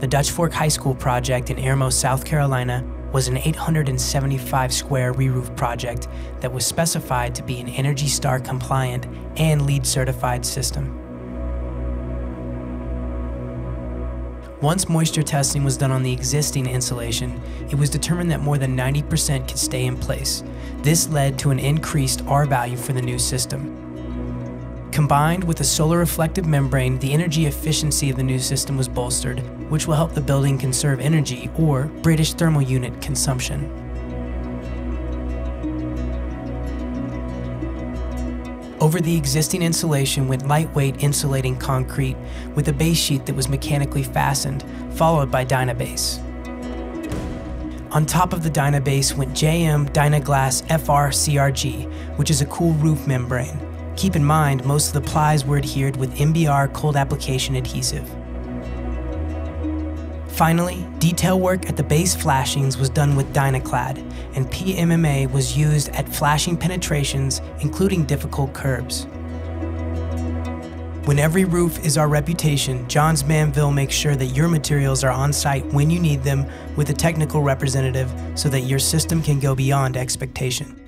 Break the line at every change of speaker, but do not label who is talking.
The Dutch Fork High School project in Irmo, South Carolina was an 875 square re-roof project that was specified to be an Energy Star compliant and LEED certified system. Once moisture testing was done on the existing insulation, it was determined that more than 90% could stay in place. This led to an increased R value for the new system. Combined with a solar reflective membrane, the energy efficiency of the new system was bolstered, which will help the building conserve energy or British thermal unit consumption. Over the existing insulation went lightweight insulating concrete with a base sheet that was mechanically fastened, followed by Dynabase. On top of the Dynabase went JM DynaGlas FR CRG, which is a cool roof membrane. Keep in mind, most of the plies were adhered with MBR cold application adhesive. Finally, detail work at the base flashings was done with Dynaclad, and PMMA was used at flashing penetrations, including difficult curbs. When every roof is our reputation, Johns Manville makes sure that your materials are on site when you need them with a technical representative so that your system can go beyond expectation.